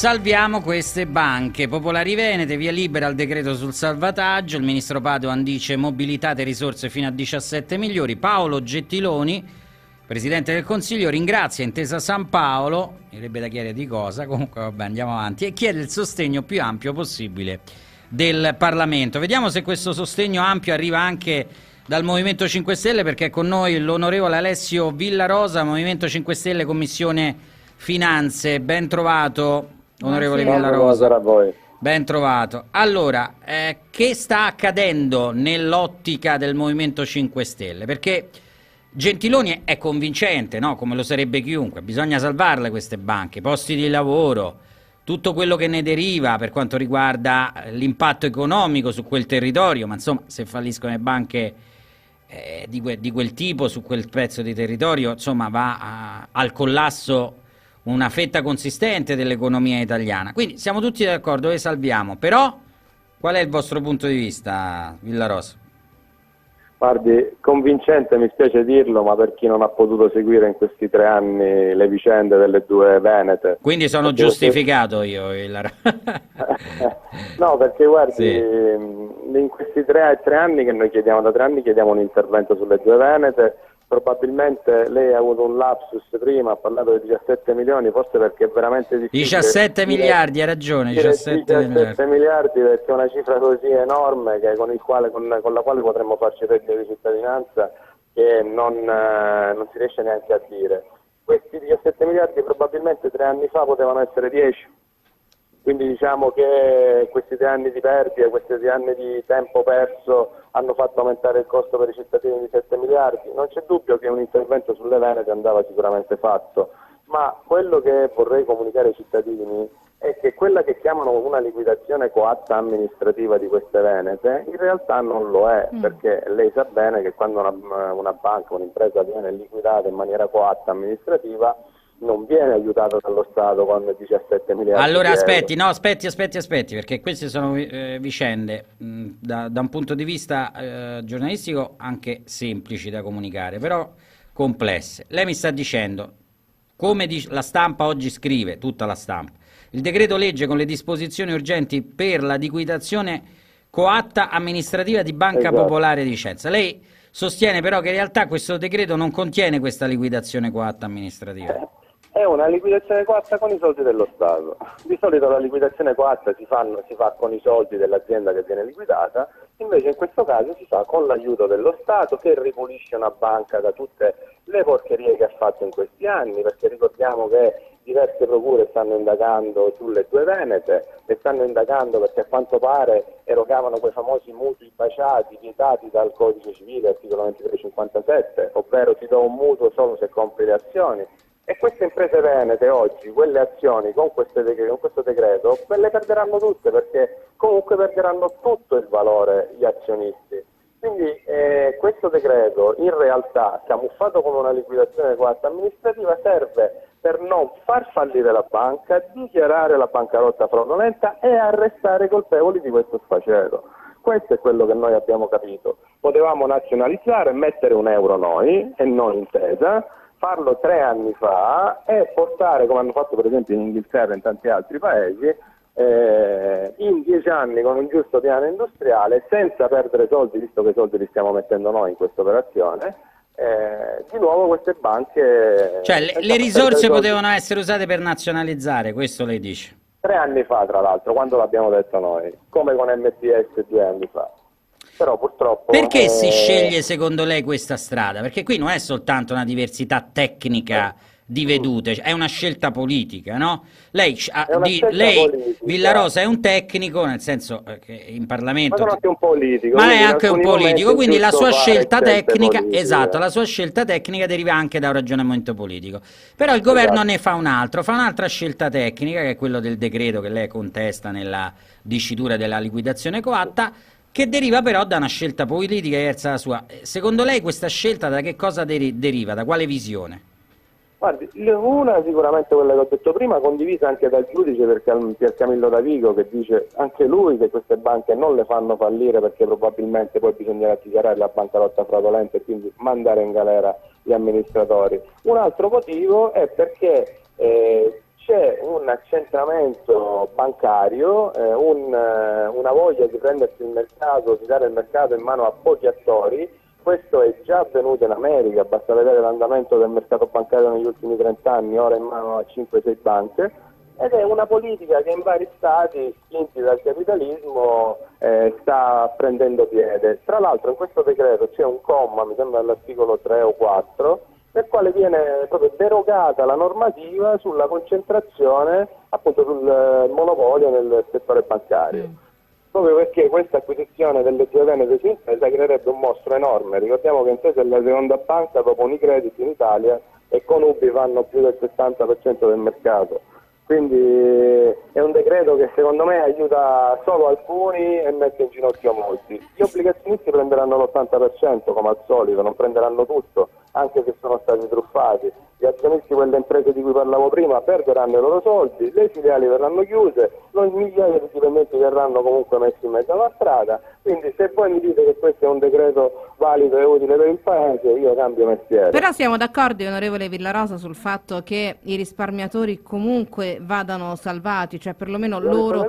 salviamo queste banche. Popolari Venete, via libera al decreto sul salvataggio. Il ministro Padoan dice mobilitate risorse fino a 17 milioni. Paolo Gettiloni, presidente del Consiglio, ringrazia Intesa San Paolo, direbbe da chiedere di cosa, comunque vabbè andiamo avanti, e chiede il sostegno più ampio possibile del Parlamento. Vediamo se questo sostegno ampio arriva anche dal Movimento 5 Stelle perché è con noi l'onorevole Alessio Villarosa, Movimento 5 Stelle, Commissione Finanze. Ben trovato Onorevole Villarosa. voi. Ben trovato. Allora, eh, che sta accadendo nell'ottica del Movimento 5 Stelle? Perché Gentiloni è convincente, no? come lo sarebbe chiunque, bisogna salvarle queste banche, posti di lavoro, tutto quello che ne deriva per quanto riguarda l'impatto economico su quel territorio, ma insomma se falliscono le banche eh, di, que di, quel tipo su quel pezzo di territorio, insomma va a, al collasso una fetta consistente dell'economia italiana. Quindi siamo tutti d'accordo che salviamo, però qual è il vostro punto di vista, Villarosa? Guardi, convincente mi spiace dirlo, ma per chi non ha potuto seguire in questi tre anni le vicende delle due Venete. Quindi sono giustificato io, Villarosa. no, perché guardi, sì. in questi tre, tre anni che noi chiediamo, da tre anni chiediamo un intervento sulle due Venete, probabilmente lei ha avuto un lapsus prima, ha parlato di 17 milioni, forse perché è veramente difficile. 17 miliardi, ha ragione, 17, 17 miliardi. miliardi. perché è una cifra così enorme con, quale, con, con, la quale potremmo farci reddito di cittadinanza che non, eh, non si riesce neanche a dire. Questi 17 miliardi probabilmente tre anni fa potevano essere 10 quindi diciamo che questi tre anni di perdita, questi tre anni di tempo perso hanno fatto aumentare il costo per i cittadini di 7 miliardi. Non c'è dubbio che un intervento sulle Venete andava sicuramente fatto, ma quello che vorrei comunicare ai cittadini è che quella che chiamano una liquidazione coatta amministrativa di queste Venete in realtà non lo è, mm. perché lei sa bene che quando una, una banca, un'impresa viene liquidata in maniera coatta amministrativa non viene aiutato dallo Stato con 17 miliardi. Allora aspetti, no, aspetti, aspetti, aspetti, perché queste sono eh, vicende mh, da, da, un punto di vista eh, giornalistico anche semplici da comunicare, però complesse. Lei mi sta dicendo, come la stampa oggi scrive, tutta la stampa, il decreto legge con le disposizioni urgenti per la liquidazione coatta amministrativa di Banca esatto. Popolare di Vicenza. Lei sostiene però che in realtà questo decreto non contiene questa liquidazione coatta amministrativa. Eh è una liquidazione coatta con i soldi dello Stato. Di solito la liquidazione coatta si, fanno, si, fa con i soldi dell'azienda che viene liquidata, invece in questo caso si fa con l'aiuto dello Stato che ripulisce una banca da tutte le porcherie che ha fatto in questi anni, perché ricordiamo che diverse procure stanno indagando sulle due Venete e stanno indagando perché a quanto pare erogavano quei famosi mutui baciati vietati dal codice civile articolo 2357, ovvero ti do un mutuo solo se compri le azioni e queste imprese venete oggi, quelle azioni con, decreto, con questo decreto, le perderanno tutte perché comunque perderanno tutto il valore gli azionisti. Quindi eh, questo decreto in realtà, camuffato come una liquidazione quarta amministrativa, serve per non far fallire la banca, dichiarare la bancarotta fraudolenta e arrestare i colpevoli di questo sfacelo. Questo è quello che noi abbiamo capito. Potevamo nazionalizzare, mettere un euro noi e non intesa, farlo tre anni fa e portare, come hanno fatto per esempio in Inghilterra e in tanti altri paesi, eh, in dieci anni con un giusto piano industriale, senza perdere soldi, visto che i soldi li stiamo mettendo noi in questa operazione, eh, di nuovo queste banche... Cioè le, le risorse potevano essere usate per nazionalizzare, questo lei dice? Tre anni fa, tra l'altro, quando l'abbiamo detto noi, come con MTS due anni fa però purtroppo... Perché eh... si sceglie secondo lei questa strada? Perché qui non è soltanto una diversità tecnica di vedute, è una scelta politica, no? Lei, di, lei Villarosa è un tecnico, nel senso eh, che in Parlamento... Ma, anche un politico, ma è anche un politico, quindi la sua scelta tecnica, politiche. esatto, la sua scelta tecnica deriva anche da un ragionamento politico. Però il governo esatto. ne fa un altro, fa un'altra scelta tecnica, che è quello del decreto che lei contesta nella dicitura della liquidazione coatta, che deriva però da una scelta politica diversa da sua. Secondo lei questa scelta da che cosa deri deriva, da quale visione? Guardi, una sicuramente quella che ho detto prima, condivisa anche dal giudice Pier Camillo Davigo che dice anche lui che queste banche non le fanno fallire perché probabilmente poi bisognerà dichiarare la bancarotta fraudolenta e quindi mandare in galera gli amministratori. Un altro motivo è perché eh, c'è un accentramento bancario, eh, un, eh, una voglia di prendersi il mercato, di dare il mercato in mano a pochi attori. Questo è già avvenuto in America, basta vedere l'andamento del mercato bancario negli ultimi 30 anni, ora in mano a 5-6 banche ed è una politica che in vari stati, spinti dal capitalismo, eh, sta prendendo piede. Tra l'altro in questo decreto c'è un comma, mi sembra all'articolo 3 o 4, nel quale viene proprio derogata la normativa sulla concentrazione, appunto sul eh, monopolio nel settore bancario. Mm. Proprio perché questa acquisizione delle Venete su Intesa creerebbe un mostro enorme. Ricordiamo che Intesa è la seconda banca dopo Unicredit in Italia e con Ubi vanno più del 70% del mercato. Quindi è un decreto che secondo me aiuta solo alcuni e mette in ginocchio molti. Gli obbligazionisti prenderanno l'80% come al solito, non prenderanno tutto, anche se sono stati truffati. Gli azionisti, quelle imprese di cui parlavo prima, perderanno i loro soldi, le filiali verranno chiuse, migliaia di dipendenti verranno comunque messi in mezzo alla strada. Quindi se voi mi dite che questo è un decreto valido e utile per il Paese, io cambio mestiere. Però siamo d'accordo, onorevole Villarosa, sul fatto che i risparmiatori comunque vadano salvati, cioè perlomeno I loro...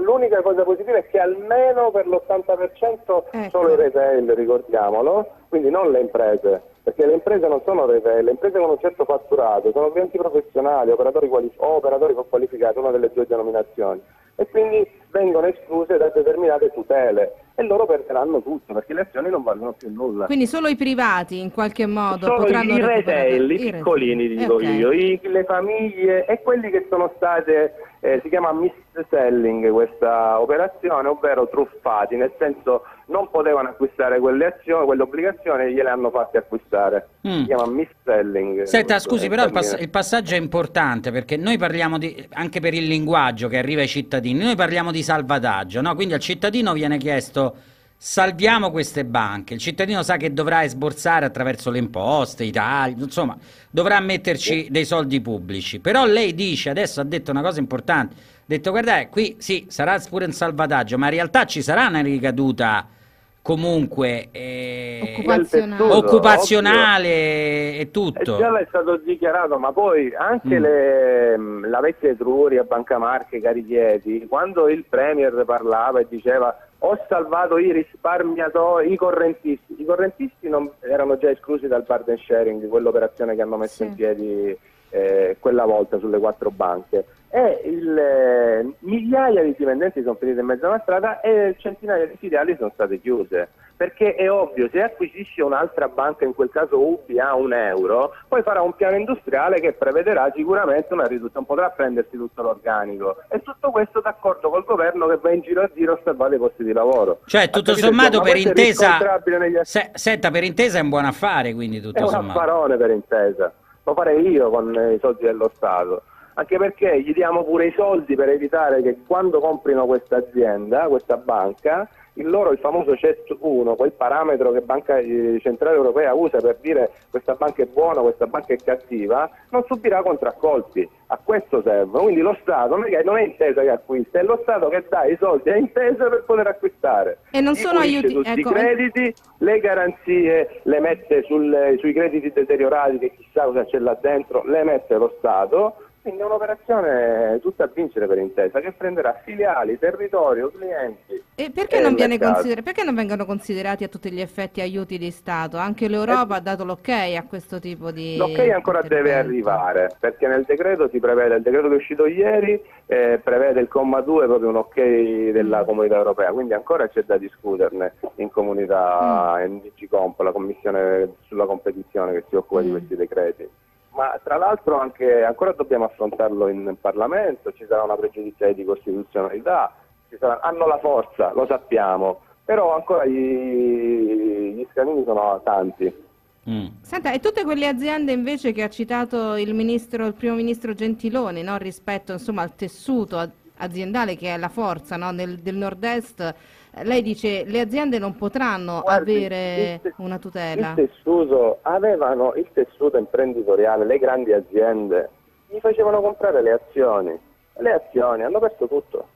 L'unica cosa positiva è che almeno per l'80% ecco. solo i retail, ricordiamolo, quindi non le imprese perché le imprese non sono retail, le imprese con un certo fatturato sono clienti professionali operatori quali- o operatori qualificati, una delle due denominazioni, e quindi vengono escluse da determinate tutele e loro perderanno tutto perché le azioni non valgono più nulla. Quindi solo i privati in qualche modo solo potranno i retail, i piccolini dico okay. io, i, le famiglie e quelli che sono state, eh, si chiama mis-selling questa operazione, ovvero truffati, nel senso non potevano acquistare quelle azioni, quelle obbligazioni e gliele hanno fatte acquistare. Mm. Si chiama mis-selling. Senta, scusi, però il, pass- il, passaggio è importante perché noi parliamo di, anche per il linguaggio che arriva ai cittadini, noi parliamo di salvataggio, no? quindi al cittadino viene chiesto salviamo queste banche, il cittadino sa che dovrà esborsare attraverso le imposte, i tagli, insomma, dovrà metterci dei soldi pubblici, però lei dice, adesso ha detto una cosa importante, ha detto guardate, qui sì, sarà pure un salvataggio, ma in realtà ci sarà una ricaduta comunque eh, occupazionale, occupazionale e tutto. E già è stato dichiarato, ma poi anche mm. le, la vecchia Etruria, Banca Marche, Carichieti, quando il Premier parlava e diceva ho salvato i risparmiatori, i correntisti, i correntisti non, erano già esclusi dal burden sharing, quell'operazione che hanno messo sì. in piedi eh, quella volta sulle quattro banche e il, eh, migliaia di dipendenti sono finiti in mezzo alla strada e centinaia di filiali sono state chiuse. Perché è ovvio, se acquisisce un'altra banca, in quel caso UBI a un euro, poi farà un piano industriale che prevederà sicuramente una riduzione, non potrà prendersi tutto l'organico. E tutto questo d'accordo col governo che va in giro a giro a salvare i posti di lavoro. Cioè, tutto sommato per intesa, negli... se, senta, per intesa è un buon affare, quindi tutto è sommato. È un affarone per intesa, lo farei io con i soldi dello Stato anche perché gli diamo pure i soldi per evitare che quando comprino questa azienda, questa banca, il loro, il famoso CET1, quel parametro che Banca eh, Centrale Europea usa per dire questa banca è buona, questa banca è cattiva, non subirà contraccolpi. A questo serve. Quindi lo Stato non è, non è intesa che acquista, è lo Stato che dà i soldi a intesa per poter acquistare. E non sono aiuti. Ecco. i crediti, le garanzie le mette sul, sui crediti deteriorati, che chissà cosa c'è là dentro, le mette lo Stato quindi è un'operazione tutta a vincere per Intesa che prenderà filiali, territorio, clienti. E perché, e non consider- perché, non vengono considerati a tutti gli effetti aiuti di Stato? Anche l'Europa eh, ha dato l'ok a questo tipo di... L'ok ancora deve arrivare, perché nel decreto si prevede, il decreto che è uscito ieri, eh, prevede il comma 2 proprio un ok della mm. comunità europea, quindi ancora c'è da discuterne in comunità, mm. in DG la commissione sulla competizione che si occupa mm. di questi decreti ma tra l'altro anche, ancora dobbiamo affrontarlo in Parlamento, ci sarà una pregiudiziale di costituzionalità, sarà, hanno la forza, lo sappiamo, però ancora gli, gli scanini sono tanti. Mm. Senta, e tutte quelle aziende invece che ha citato il, ministro, il primo ministro Gentiloni no, rispetto insomma, al tessuto aziendale che è la forza no, nel, del nord-est, lei dice le aziende non potranno Guardi, avere tes- una tutela. Il tessuto, avevano il tessuto imprenditoriale, le grandi aziende, gli facevano comprare le azioni. Le azioni hanno perso tutto.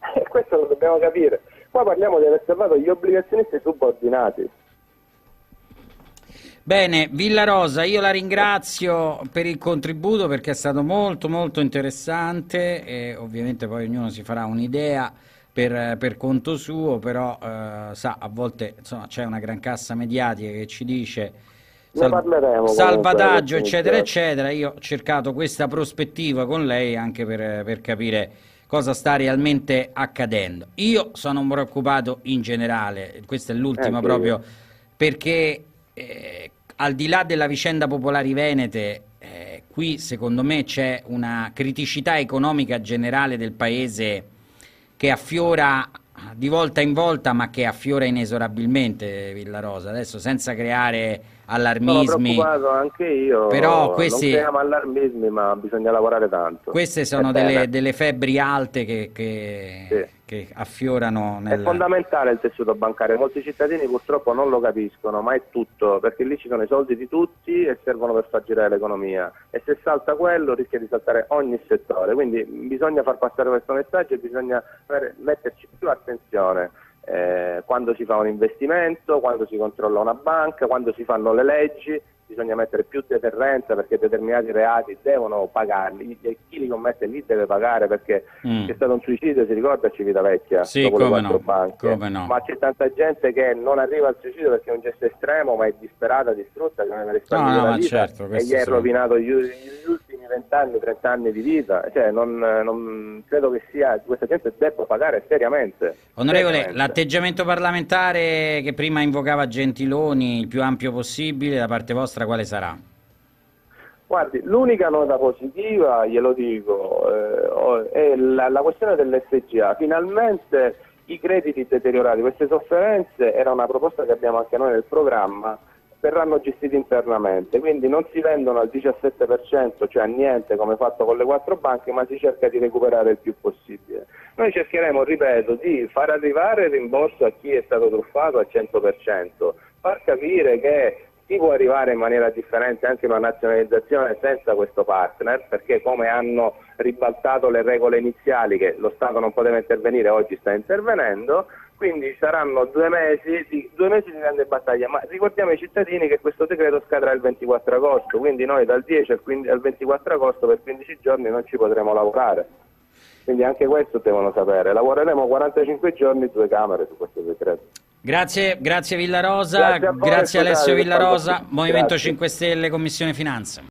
E questo lo dobbiamo capire. Qua parliamo di aver salvato gli obbligazionisti subordinati. Bene, Villa Rosa, io la ringrazio per il contributo perché è stato molto molto interessante e ovviamente poi ognuno si farà un'idea per, per, conto suo, però eh, sa, a volte c'è una gran cassa mediatica che ci dice sal- salvataggio, eccetera, eccetera. Io ho cercato questa prospettiva con lei anche per, per capire cosa sta realmente accadendo. Io sono preoccupato in generale, questa è l'ultima eh, proprio, perché eh, al di là della vicenda Popolari Venete, eh, qui secondo me c'è una criticità economica generale del Paese che affiora di volta in volta, ma che affiora inesorabilmente Villa Rosa. Adesso senza creare allarmismi. Sono preoccupato anche io. Però questi... Non creiamo allarmismi, ma bisogna lavorare tanto. Queste sono delle, delle, febbri alte che, che, sì. che affiorano. Nel... È fondamentale il tessuto bancario. Molti cittadini purtroppo non lo capiscono, ma è tutto, perché lì ci sono i soldi di tutti e servono per far girare l'economia. E se salta quello rischia di saltare ogni settore. Quindi bisogna far passare questo messaggio e bisogna metterci più attenzione eh, quando si fa un investimento, quando si controlla una banca, quando si fanno le leggi, bisogna mettere più deterrenza perché determinati reati devono pagarli e chi li commette lì deve pagare perché mm. c'è stato un suicidio, si ricorda a Civitavecchia sì, quattro no, banche, no. ma c'è tanta gente che non arriva al suicidio perché è un gesto estremo ma è disperata, distrutta, che non è risparmiato no, no, vita certo, e gli è sono... rovinato gli, gli ultimi 20 anni, 30 anni di vita, cioè non, non credo che sia, questa gente debba pagare seriamente. Onorevole, l'atteggiamento parlamentare che prima invocava Gentiloni, il più ampio possibile, da parte vostra quale sarà? Guardi, l'unica nota positiva, glielo dico, eh, è la, la questione dell'SGA. Finalmente i crediti deteriorati, queste sofferenze, era una proposta che abbiamo anche noi nel programma, verranno gestiti internamente, quindi non si vendono al 17%, cioè a niente come fatto con le quattro banche, ma si cerca di recuperare il più possibile. Noi cercheremo, ripeto, di far arrivare il rimborso a chi è stato truffato al 100%, far capire che si può arrivare in maniera differente anche una nazionalizzazione senza questo partner, perché come hanno ribaltato le regole iniziali che lo Stato non poteva intervenire, oggi sta intervenendo, quindi saranno due mesi, di, due mesi di grande battaglia, ma ricordiamo ai cittadini che questo decreto scadrà il 24 agosto, quindi noi dal 10 al, 15, al 24 agosto per 15 giorni non ci potremo lavorare. Quindi anche questo devono sapere. Lavoreremo 45 giorni, due camere su questo decreto. Grazie, grazie Villarosa, grazie, grazie Alessio Villarosa, Movimento 5 Stelle, Commissione Finanza.